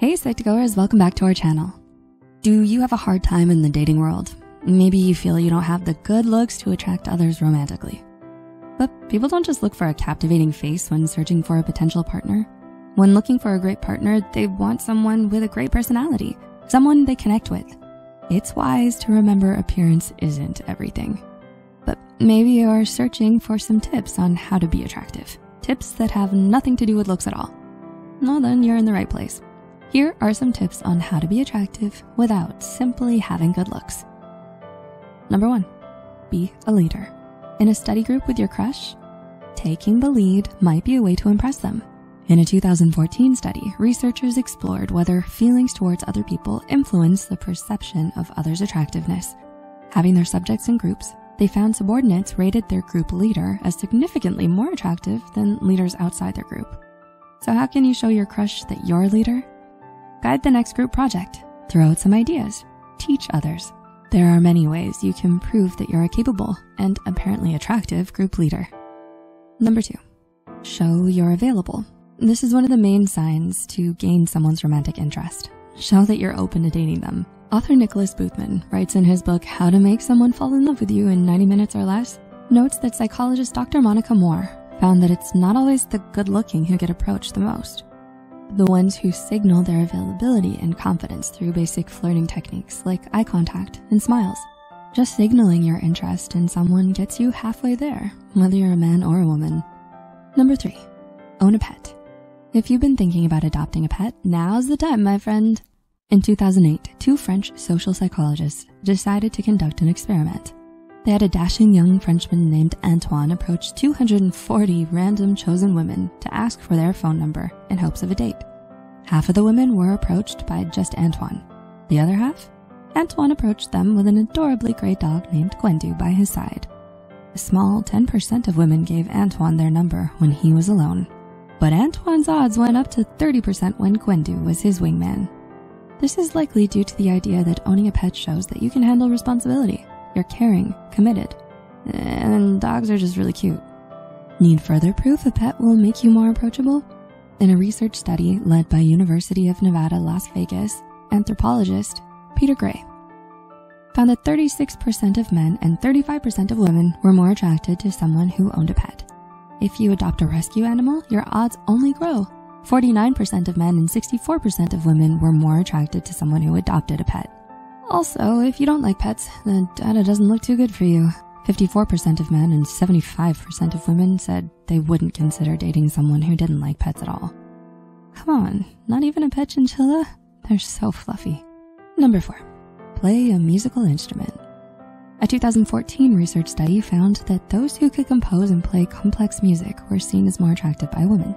Hey Psych2Goers, welcome back to our channel. Do you have a hard time in the dating world? Maybe you feel you don't have the good looks to attract others romantically. But people don't just look for a captivating face when searching for a potential partner. When looking for a great partner, they want someone with a great personality, someone they connect with. It's wise to remember appearance isn't everything. But maybe you're searching for some tips on how to be attractive. Tips that have nothing to do with looks at all. Well, then you're in the right place. Here are some tips on how to be attractive without simply having good looks. Number one, be a leader. In a study group with your crush, taking the lead might be a way to impress them. In a 2014 study, researchers explored whether feelings towards other people influence the perception of others' attractiveness. Having their subjects in groups, they found subordinates rated their group leader as significantly more attractive than leaders outside their group. So how can you show your crush that you're a leader? Guide the next group project, throw out some ideas, teach others. There are many ways you can prove that you're a capable and apparently attractive group leader. Number two, show you're available. This is one of the main signs to gain someone's romantic interest. Show that you're open to dating them. Author Nicholas Boothman writes in his book, How to Make Someone Fall in Love with You in 90 Minutes or Less, notes that psychologist Dr. Monica Moore found that it's not always the good looking who get approached the most the ones who signal their availability and confidence through basic flirting techniques like eye contact and smiles. Just signaling your interest in someone gets you halfway there, whether you're a man or a woman. Number three, own a pet. If you've been thinking about adopting a pet, now's the time, my friend. In 2008, two French social psychologists decided to conduct an experiment. They had a dashing young Frenchman named Antoine approach 240 random chosen women to ask for their phone number in hopes of a date. Half of the women were approached by just Antoine. The other half? Antoine approached them with an adorably gray dog named Gwendu by his side. A small 10% of women gave Antoine their number when he was alone. But Antoine's odds went up to 30% when Gwendu was his wingman. This is likely due to the idea that owning a pet shows that you can handle responsibility. You're caring, committed, and dogs are just really cute. Need further proof a pet will make you more approachable? In a research study led by University of Nevada, Las Vegas, anthropologist Peter Gray found that 36% of men and 35% of women were more attracted to someone who owned a pet. If you adopt a rescue animal, your odds only grow. 49% of men and 64% of women were more attracted to someone who adopted a pet. Also, if you don't like pets, the data doesn't look too good for you. 54% of men and 75% of women said they wouldn't consider dating someone who didn't like pets at all. Come on, not even a pet chinchilla? They're so fluffy. Number four, play a musical instrument. A 2014 research study found that those who could compose and play complex music were seen as more attractive by women.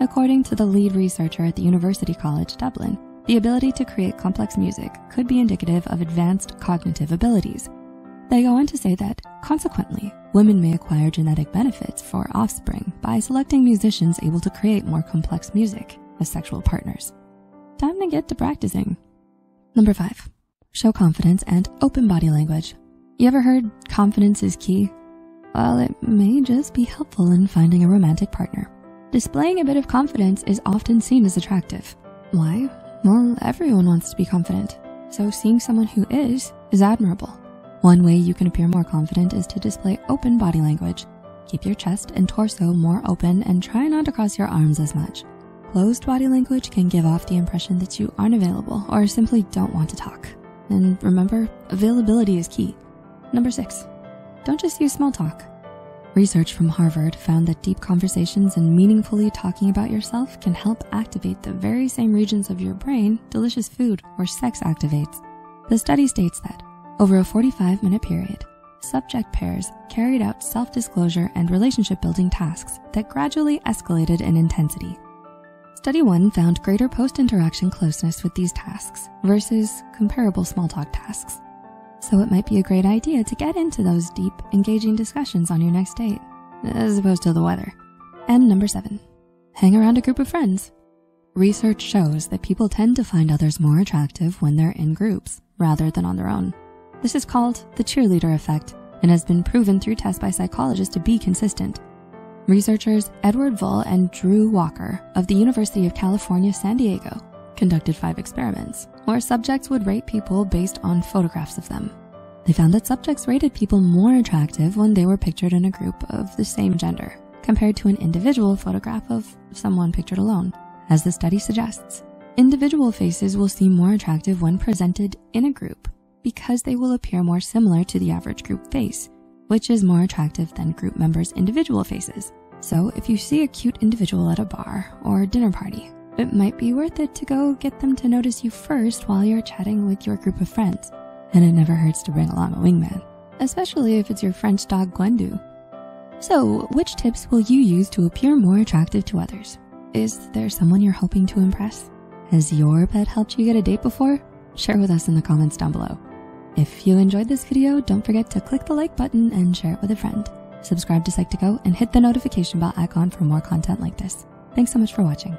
According to the lead researcher at the University College Dublin, the ability to create complex music could be indicative of advanced cognitive abilities. They go on to say that, consequently, women may acquire genetic benefits for offspring by selecting musicians able to create more complex music as sexual partners. Time to get to practicing. Number five, show confidence and open body language. You ever heard confidence is key? Well, it may just be helpful in finding a romantic partner. Displaying a bit of confidence is often seen as attractive. Why? Well, everyone wants to be confident, so seeing someone who is, is admirable. One way you can appear more confident is to display open body language. Keep your chest and torso more open and try not to cross your arms as much. Closed body language can give off the impression that you aren't available or simply don't want to talk. And remember, availability is key. Number six, don't just use small talk. Research from Harvard found that deep conversations and meaningfully talking about yourself can help activate the very same regions of your brain delicious food or sex activates. The study states that over a 45 minute period, subject pairs carried out self-disclosure and relationship building tasks that gradually escalated in intensity. Study one found greater post-interaction closeness with these tasks versus comparable small talk tasks. So it might be a great idea to get into those deep, engaging discussions on your next date, as opposed to the weather. And number seven, hang around a group of friends. Research shows that people tend to find others more attractive when they're in groups rather than on their own. This is called the cheerleader effect and has been proven through tests by psychologists to be consistent. Researchers Edward Vul and Drew Walker of the University of California, San Diego conducted five experiments where subjects would rate people based on photographs of them. They found that subjects rated people more attractive when they were pictured in a group of the same gender compared to an individual photograph of someone pictured alone. As the study suggests, individual faces will seem more attractive when presented in a group because they will appear more similar to the average group face, which is more attractive than group members' individual faces. So if you see a cute individual at a bar or dinner party, it might be worth it to go get them to notice you first while you're chatting with your group of friends. And it never hurts to bring along a wingman, especially if it's your French dog Gwendu. So which tips will you use to appear more attractive to others? Is there someone you're hoping to impress? Has your pet helped you get a date before? Share with us in the comments down below. If you enjoyed this video, don't forget to click the like button and share it with a friend. Subscribe to Psych2Go and hit the notification bell icon for more content like this. Thanks so much for watching.